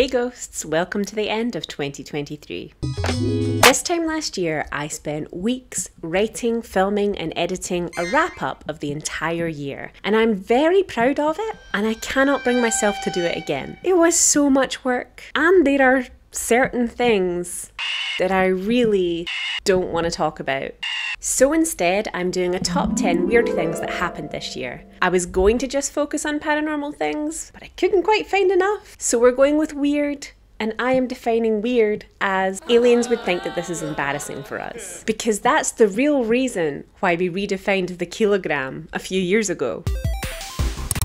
Hey ghosts, welcome to the end of 2023. This time last year, I spent weeks writing, filming, and editing a wrap up of the entire year, and I'm very proud of it, and I cannot bring myself to do it again. It was so much work, and there are certain things that I really don't want to talk about. So instead, I'm doing a top 10 weird things that happened this year. I was going to just focus on paranormal things, but I couldn't quite find enough. So we're going with weird, and I am defining weird as aliens would think that this is embarrassing for us. Because that's the real reason why we redefined the kilogram a few years ago.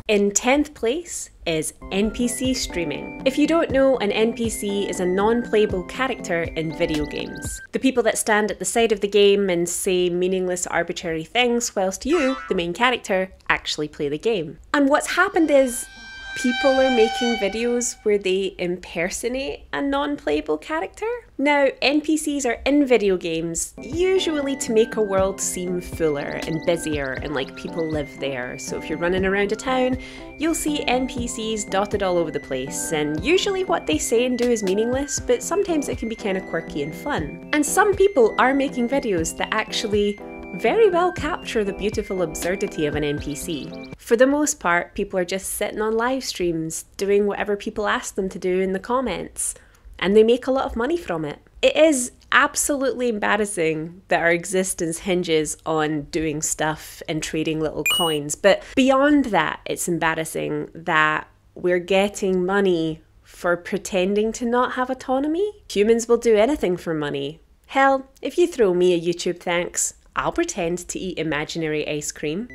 In 10th place is NPC streaming. If you don't know, an NPC is a non-playable character in video games. The people that stand at the side of the game and say meaningless arbitrary things whilst you, the main character, actually play the game. And what's happened is people are making videos where they impersonate a non playable character. Now, NPCs are in video games usually to make a world seem fuller and busier and like people live there. So if you're running around a town, you'll see NPCs dotted all over the place, and usually what they say and do is meaningless, but sometimes it can be kind of quirky and fun. And some people are making videos that actually very well capture the beautiful absurdity of an NPC. For the most part, people are just sitting on live streams, doing whatever people ask them to do in the comments, and they make a lot of money from it. It is absolutely embarrassing that our existence hinges on doing stuff and trading little coins, but beyond that, it's embarrassing that we're getting money for pretending to not have autonomy. Humans will do anything for money. Hell, if you throw me a YouTube thanks, I'll pretend to eat imaginary ice cream.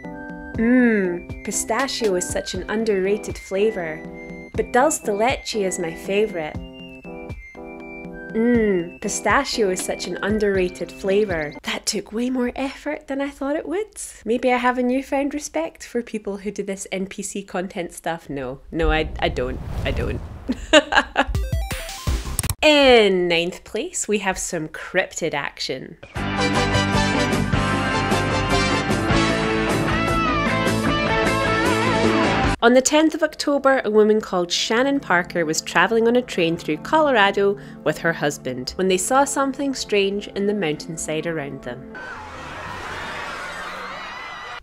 Mmm, pistachio is such an underrated flavour, but dulce de leche is my favourite. Mmm, pistachio is such an underrated flavour. That took way more effort than I thought it would. Maybe I have a newfound respect for people who do this NPC content stuff. No, no, I, I don't. I don't. In ninth place, we have some cryptid action. On the 10th of October, a woman called Shannon Parker was travelling on a train through Colorado with her husband when they saw something strange in the mountainside around them.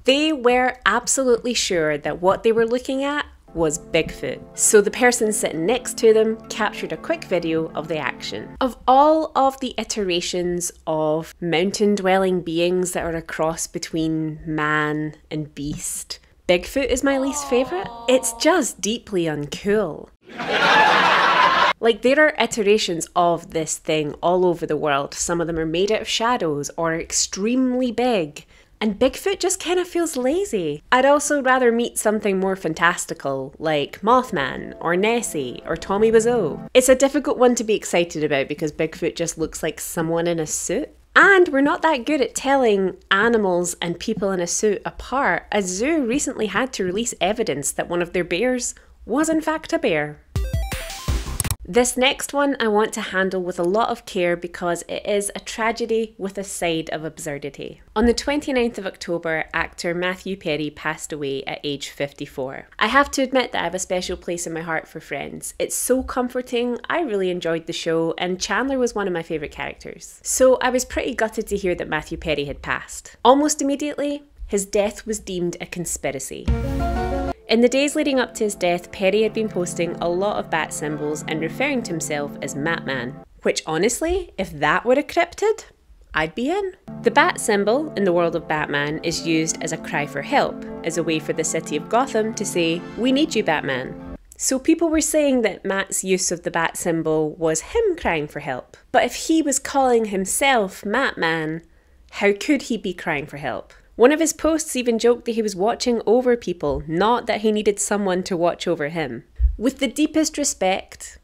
They were absolutely sure that what they were looking at was Bigfoot. So the person sitting next to them captured a quick video of the action. Of all of the iterations of mountain dwelling beings that are a cross between man and beast, Bigfoot is my least favourite. It's just deeply uncool. like, there are iterations of this thing all over the world. Some of them are made out of shadows or extremely big. And Bigfoot just kind of feels lazy. I'd also rather meet something more fantastical, like Mothman, or Nessie, or Tommy Wiseau. It's a difficult one to be excited about because Bigfoot just looks like someone in a suit. And we're not that good at telling animals and people in a suit apart. A zoo recently had to release evidence that one of their bears was in fact a bear. This next one I want to handle with a lot of care because it is a tragedy with a side of absurdity. On the 29th of October, actor Matthew Perry passed away at age 54. I have to admit that I have a special place in my heart for Friends. It's so comforting, I really enjoyed the show, and Chandler was one of my favourite characters. So I was pretty gutted to hear that Matthew Perry had passed. Almost immediately, his death was deemed a conspiracy. In the days leading up to his death, Perry had been posting a lot of bat symbols and referring to himself as Matman. Which honestly, if that were a cryptid, I'd be in. The bat symbol in the world of Batman is used as a cry for help, as a way for the city of Gotham to say, We need you, Batman. So people were saying that Matt's use of the bat symbol was him crying for help. But if he was calling himself Matman, how could he be crying for help? One of his posts even joked that he was watching over people, not that he needed someone to watch over him. With the deepest respect,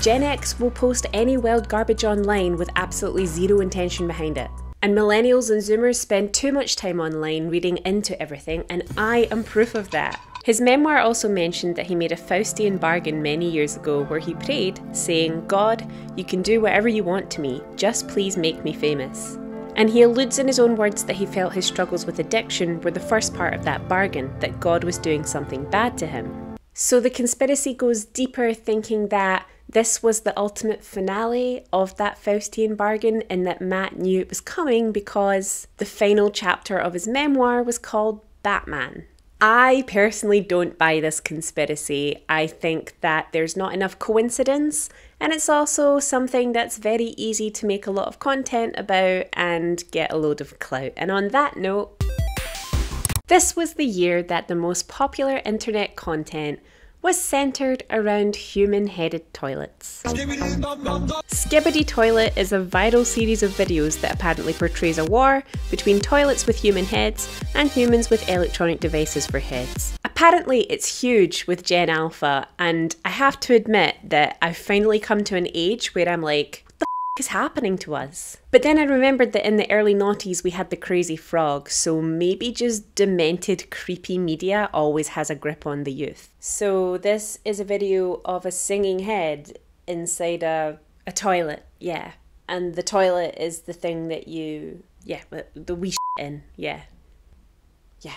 Gen X will post any wild garbage online with absolutely zero intention behind it. And millennials and zoomers spend too much time online reading into everything, and I am proof of that. His memoir also mentioned that he made a Faustian bargain many years ago where he prayed, saying, God, you can do whatever you want to me, just please make me famous. And he alludes in his own words that he felt his struggles with addiction were the first part of that bargain, that God was doing something bad to him. So the conspiracy goes deeper, thinking that This was the ultimate finale of that Faustian bargain, and that Matt knew it was coming because the final chapter of his memoir was called Batman. I personally don't buy this conspiracy. I think that there's not enough coincidence, and it's also something that's very easy to make a lot of content about and get a load of clout. And on that note, this was the year that the most popular internet content was centered around human headed toilets. Skibidi Toilet is a viral series of videos that apparently portrays a war between toilets with human heads and humans with electronic devices for heads. Apparently, it's huge with Gen Alpha, and I have to admit that I've finally come to an age where I'm like, is happening to us? But then I remembered that in the early noughties we had the crazy frog, so maybe just demented, creepy media always has a grip on the youth. So this is a video of a singing head inside a, a toilet, yeah. And the toilet is the thing that you, yeah, the wee in, yeah. Yeah.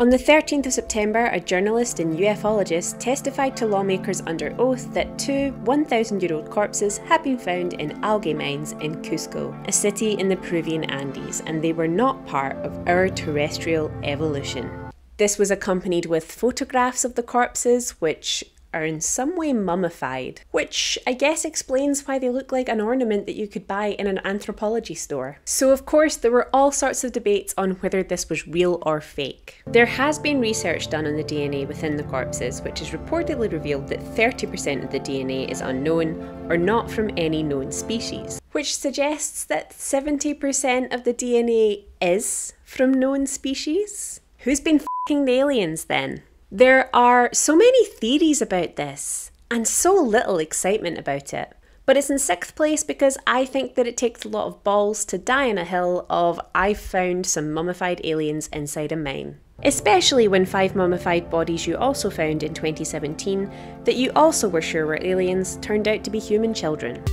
On the 13th of September, a journalist and ufologist testified to lawmakers under oath that two 1,000 year old corpses had been found in algae mines in Cusco, a city in the Peruvian Andes, and they were not part of our terrestrial evolution. This was accompanied with photographs of the corpses, which are in some way mummified, which I guess explains why they look like an ornament that you could buy in an anthropology store. So, of course, there were all sorts of debates on whether this was real or fake. There has been research done on the DNA within the corpses, which has reportedly revealed that 30% of the DNA is unknown or not from any known species, which suggests that 70% of the DNA is from known species. Who's been f***ing the aliens then? There are so many theories about this and so little excitement about it. But it's in sixth place because I think that it takes a lot of balls to die on a hill of I found some mummified aliens inside a mine. Especially when five mummified bodies you also found in 2017 that you also were sure were aliens turned out to be human children.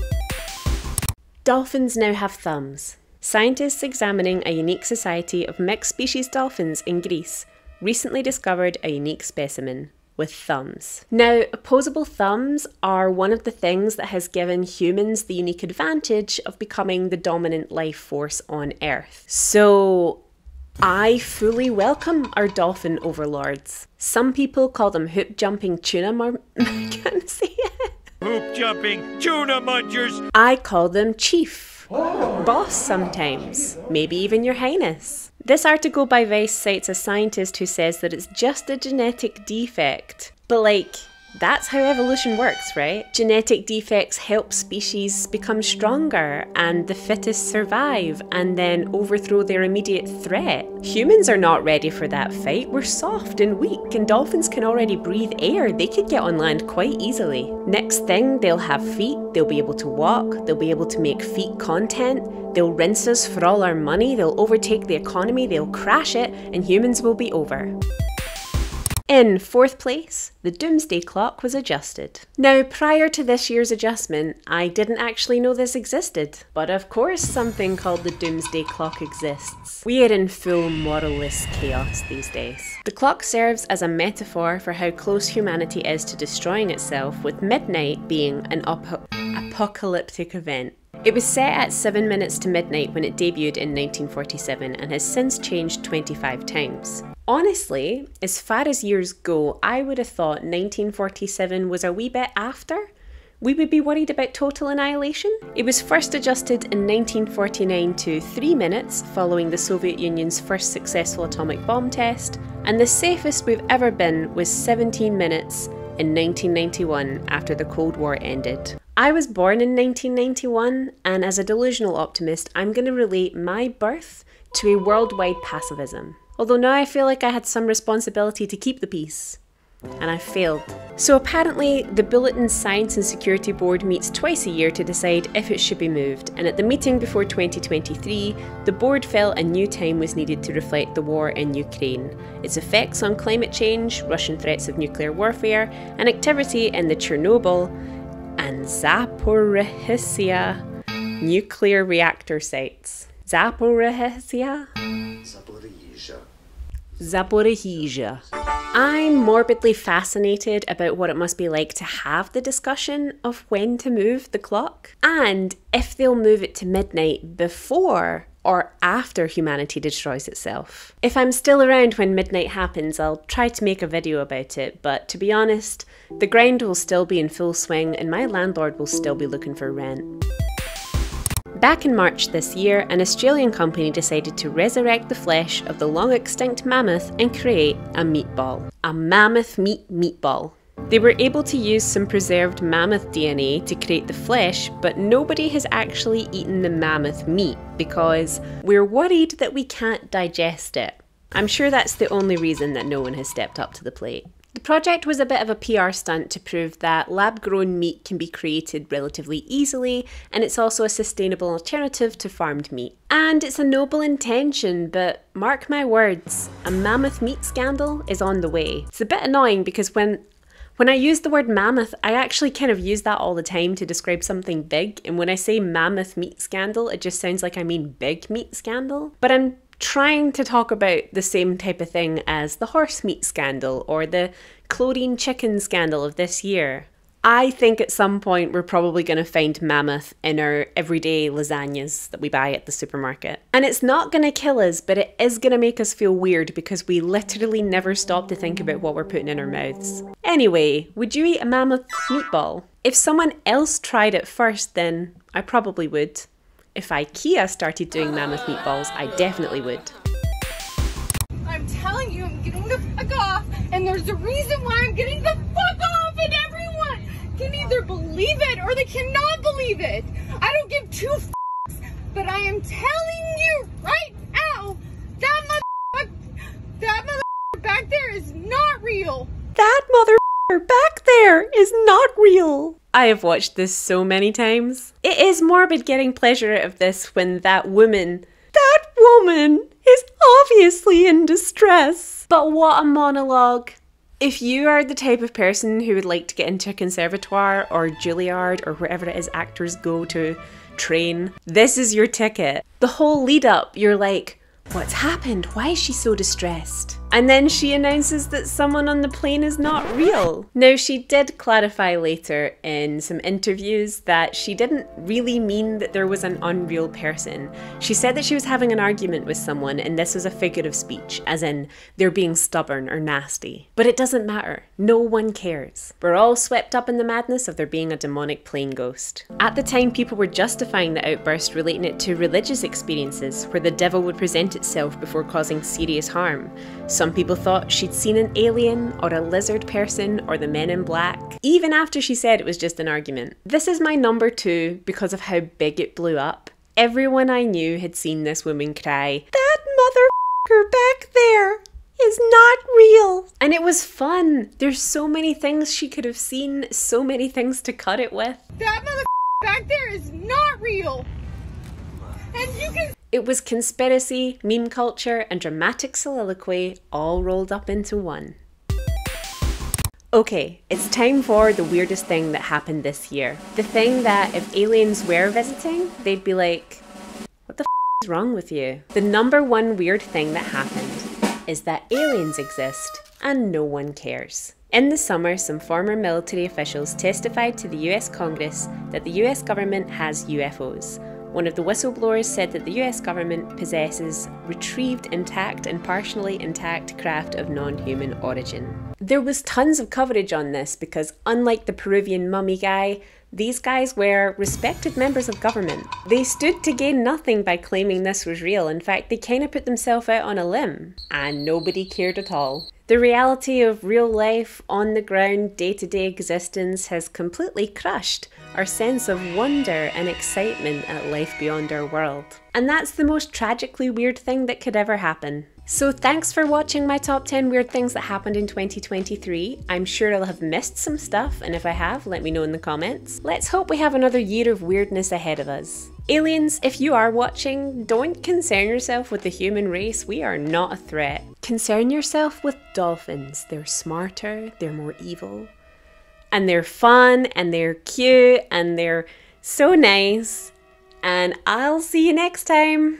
Dolphins now have thumbs. Scientists examining a unique society of mixed species dolphins in Greece recently discovered a unique specimen with thumbs. Now, opposable thumbs are one of the things that has given humans the unique advantage of becoming the dominant life force on Earth. So, I fully welcome our dolphin overlords. Some people call them hoop jumping tuna mar- I can't say it. Hoop jumping tuna munchers. I call them chief. Boss sometimes. Maybe even your highness. This article by Vice cites a scientist who says that it's just a genetic defect. But, like, that's how evolution works, right? Genetic defects help species become stronger and the fittest survive and then overthrow their immediate threat. Humans are not ready for that fight. We're soft and weak, and dolphins can already breathe air. They could get on land quite easily. Next thing, they'll have feet, they'll be able to walk, they'll be able to make feet content, They'll rinse us for all our money, they'll overtake the economy, they'll crash it, and humans will be over. In fourth place, the doomsday clock was adjusted. Now, prior to this year's adjustment, I didn't actually know this existed. But of course, something called the doomsday clock exists. We are in full moralless chaos these days. The clock serves as a metaphor for how close humanity is to destroying itself, with midnight being an apocalyptic event. It was set at 7 minutes to midnight when it debuted in 1947 and has since changed 25 times. Honestly, as far as years go, I would have thought 1947 was a wee bit after. We would be worried about total annihilation. It was first adjusted in 1949 to 3 minutes following the Soviet Union's first successful atomic bomb test, and the safest we've ever been was 17 minutes in 1991 after the Cold War ended. I was born in 1991, and as a delusional optimist, I'm going to relate my birth to a worldwide pacifism. Although now I feel like I had some responsibility to keep the peace. And I failed. So apparently, the Bulletin Science and Security Board meets twice a year to decide if it should be moved, and at the meeting before 2023, the board felt a new time was needed to reflect the war in Ukraine, its effects on climate change, Russian threats of nuclear warfare, and activity in the Chernobyl, and Zaporizhia nuclear reactor sites. Zaporizhia? Zaporizhia. Zaporizhia. I'm morbidly fascinated about what it must be like to have the discussion of when to move the clock and if they'll move it to midnight before or after humanity destroys itself. If I'm still around when midnight happens, I'll try to make a video about it, but to be honest, the grind will still be in full swing and my landlord will still be looking for rent. Back in March this year, an Australian company decided to resurrect the flesh of the long extinct mammoth and create a meatball. A mammoth meat meatball. They were able to use some preserved mammoth DNA to create the flesh, but nobody has actually eaten the mammoth meat because we're worried that we can't digest it. I'm sure that's the only reason that no one has stepped up to the plate. The project was a bit of a PR stunt to prove that lab grown meat can be created relatively easily, and it's also a sustainable alternative to farmed meat. And it's a noble intention, but mark my words, a mammoth meat scandal is on the way. It's a bit annoying because when when I use the word mammoth, I actually kind of use that all the time to describe something big. And when I say mammoth meat scandal, it just sounds like I mean big meat scandal. But I'm trying to talk about the same type of thing as the horse meat scandal or the chlorine chicken scandal of this year. I think at some point we're probably going to find mammoth in our everyday lasagnas that we buy at the supermarket. And it's not going to kill us, but it is going to make us feel weird because we literally never stop to think about what we're putting in our mouths. Anyway, would you eat a mammoth meatball? If someone else tried it first, then I probably would. If IKEA started doing mammoth meatballs, I definitely would. I'm telling you, I'm getting the fuck off, and there's a reason why I'm getting the fuck off, and everyone can either believe it or they cannot believe it. I don't give two fucks, but I am telling you right now, that mother, that mother back there is not real. That mother back there is not real. I have watched this so many times. It is morbid getting pleasure out of this when that woman, that woman, is obviously in distress. But what a monologue. If you are the type of person who would like to get into a conservatoire or Juilliard or wherever it is actors go to train, this is your ticket. The whole lead up, you're like, what's happened? Why is she so distressed? And then she announces that someone on the plane is not real. Now, she did clarify later in some interviews that she didn't really mean that there was an unreal person. She said that she was having an argument with someone and this was a figure of speech, as in they're being stubborn or nasty. But it doesn't matter. No one cares. We're all swept up in the madness of there being a demonic plane ghost. At the time, people were justifying the outburst, relating it to religious experiences where the devil would present itself before causing serious harm. Some people thought she'd seen an alien or a lizard person or the men in black, even after she said it was just an argument. This is my number two because of how big it blew up. Everyone I knew had seen this woman cry, That motherfucker back there is not real. And it was fun. There's so many things she could have seen, so many things to cut it with. That mother back there is not real. It was conspiracy, meme culture, and dramatic soliloquy all rolled up into one. Okay, it's time for the weirdest thing that happened this year. The thing that if aliens were visiting, they'd be like, what the is wrong with you? The number one weird thing that happened is that aliens exist and no one cares. In the summer, some former military officials testified to the US Congress that the US government has UFOs, one of the whistleblowers said that the US government possesses retrieved intact and partially intact craft of non human origin. There was tons of coverage on this because, unlike the Peruvian mummy guy, these guys were respected members of government. They stood to gain nothing by claiming this was real. In fact, they kind of put themselves out on a limb, and nobody cared at all. The reality of real life, on the ground, day to day existence has completely crushed our sense of wonder and excitement at life beyond our world. And that's the most tragically weird thing that could ever happen. So thanks for watching my top 10 weird things that happened in 2023. I'm sure I'll have missed some stuff, and if I have, let me know in the comments. Let's hope we have another year of weirdness ahead of us. Aliens, if you are watching, don't concern yourself with the human race. We are not a threat. Concern yourself with dolphins. They're smarter, they're more evil, and they're fun, and they're cute, and they're so nice. And I'll see you next time.